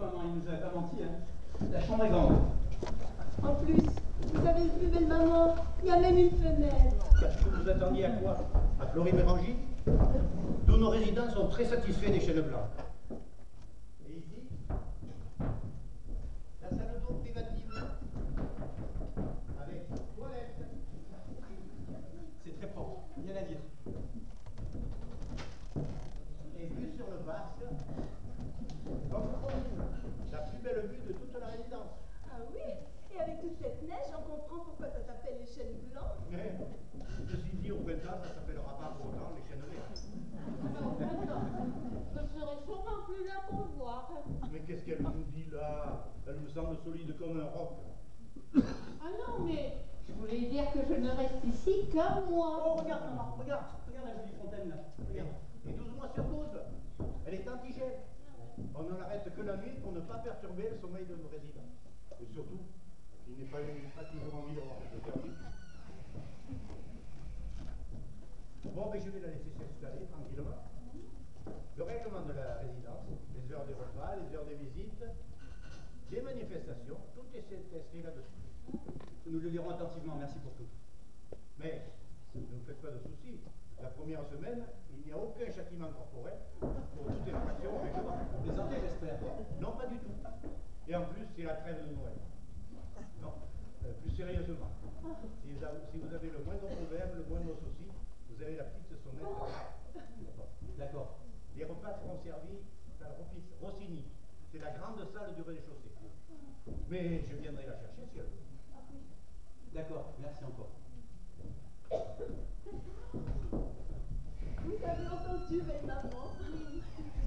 maman, il nous a pas menti. Hein. La chambre est grande. En plus, vous avez vu, belle maman, il y a même une fenêtre. Qu'est-ce vous attendiez à quoi? À Fleury-Mérangie D'où nos résidents sont très satisfaits des chênes blancs. Et ici La salle d'eau privative. Avec toilette. C'est très propre, rien à dire. Et vue sur le parc, chênes blancs. Mais, ceci dit, au ça s'appellera pas pour autant les. Alors maintenant, je serai sûrement plus là pour voir. Mais qu'est-ce qu'elle nous dit là Elle me semble solide comme un roc. Ah non, mais je voulais dire que je ne reste ici qu'un mois. Oh, regarde, maman, regarde, regarde la jolie fontaine là. Regarde. Et 12 mois sur 12, elle est antigène. On ne l'arrête que la nuit pour ne pas perturber le sommeil de nos résidents. Et surtout, il n'est pas, pas toujours envie d'avoir quelque chose perdu. Bon, mais je vais la tranquillement. Le règlement de la résidence, les heures des repas, les heures des visites, les manifestations, tout est inscrit là-dessus. Nous le lirons attentivement, merci pour tout. Mais ne vous faites pas de soucis. La première semaine, il n'y a aucun châtiment corporel pour toute infraction au règlement. Vous plaisantez, j'espère. Non, pas du tout. Et en plus, c'est la trêve de Noël. Non, euh, plus sérieusement. Si vous, avez, si vous avez le moindre problème, le moindre souci, vous avez la petite sonnette. D'accord. Les repas seront servis la Rofi- Rossini. C'est la grande salle du rez-de-chaussée. Mais je viendrai la chercher si elle veut. D'accord, merci encore. Vous avez entendu, belle maman